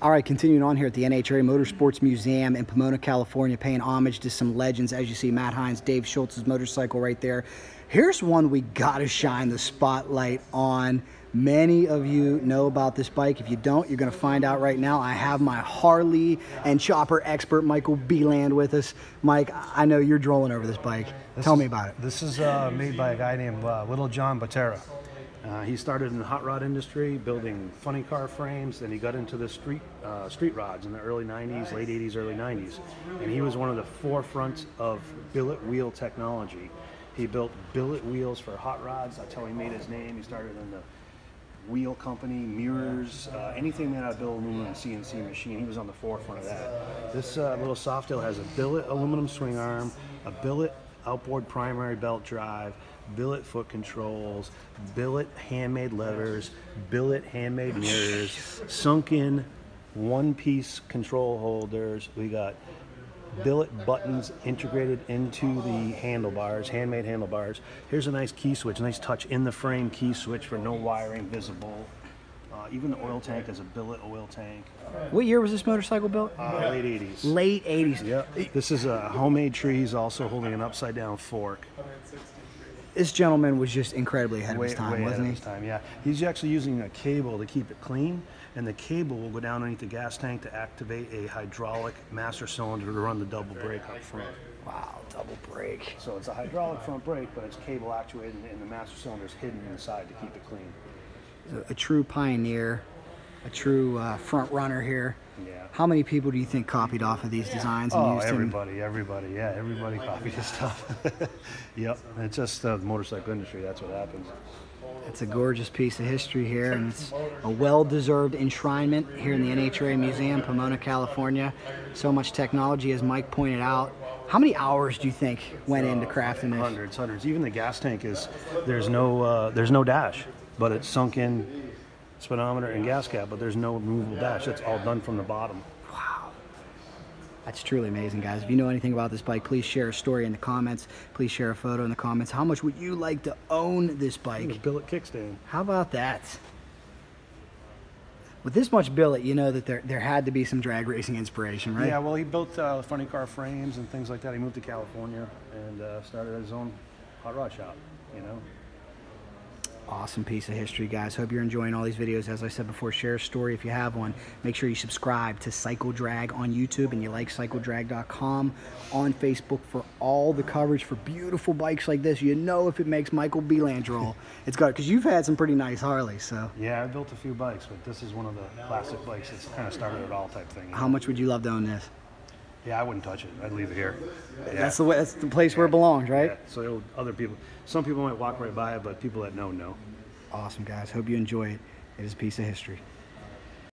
All right, continuing on here at the NHRA Motorsports Museum in Pomona, California, paying homage to some legends. As you see, Matt Hines, Dave Schultz's motorcycle right there. Here's one we got to shine the spotlight on. Many of you know about this bike. If you don't, you're going to find out right now. I have my Harley and chopper expert, Michael Beland, with us. Mike, I know you're drolling over this bike. This Tell is, me about it. This is uh, made by a guy named uh, Little John Buttera. Uh, he started in the hot rod industry, building funny car frames. Then he got into the street uh, street rods in the early '90s, late '80s, early '90s, and he was one of the forefronts of billet wheel technology. He built billet wheels for hot rods. That's how he made his name. He started in the wheel company, mirrors, uh, anything that I build aluminum CNC machine. He was on the forefront of that. This uh, little Softail has a billet aluminum swing arm, a billet outboard primary belt drive, billet foot controls, billet handmade levers, billet handmade mirrors, sunken one piece control holders. We got billet buttons integrated into the handlebars, handmade handlebars. Here's a nice key switch, nice touch in the frame key switch for no wiring visible. Uh, even the oil tank has a billet oil tank. What year was this motorcycle built? Uh, late 80s. Late 80s. Yep. This is a homemade tree. He's also holding an upside down fork. This gentleman was just incredibly ahead of his time, way wasn't he? his time, yeah. He's actually using a cable to keep it clean, and the cable will go down underneath the gas tank to activate a hydraulic master cylinder to run the double brake up front. Wow, double brake. So it's a hydraulic front brake, but it's cable actuated, and the master cylinder is hidden inside to keep it clean. A, true pioneer, a true uh, front runner here. Yeah. How many people do you think copied off of these designs and Oh, used them? everybody, everybody, yeah, everybody copied his stuff. yep, it's just uh, the motorcycle industry. That's what happens. It's a gorgeous piece of history here, and it's a well-deserved enshrinement here in the NHRA Museum, Pomona, California. So much technology, as Mike pointed out. How many hours do you think went into crafting this? Hundreds, hundreds. Even the gas tank is there's no uh, there's no dash, but it's sunk in speedometer and gas cap, but there's no removable dash. It's all done from the bottom. Wow. That's truly amazing, guys. If you know anything about this bike, please share a story in the comments. Please share a photo in the comments. How much would you like to own this bike? billet kickstand. How about that? With this much billet, you know that there, there had to be some drag racing inspiration, right? Yeah, well, he built uh, funny car frames and things like that. He moved to California and uh, started his own hot rod shop. You know. Awesome piece of history, guys. Hope you're enjoying all these videos. As I said before, share a story if you have one. Make sure you subscribe to Cycle Drag on YouTube and you like cycledrag.com on Facebook for all the coverage for beautiful bikes like this. You know if it makes Michael Beland roll. it's got because you've had some pretty nice Harleys. So Yeah, I built a few bikes, but this is one of the classic bikes that's kind of started it all type thing. how much would you love to own this? Yeah, I wouldn't touch it. I'd leave it here. Yeah. That's the way. That's the place where it belongs, right? Yeah, so it'll- other people, some people might walk right by it, but people that know know. Awesome, guys. Hope you enjoy it. It is a piece of history.